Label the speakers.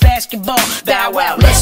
Speaker 1: basketball. Bow wow, let's.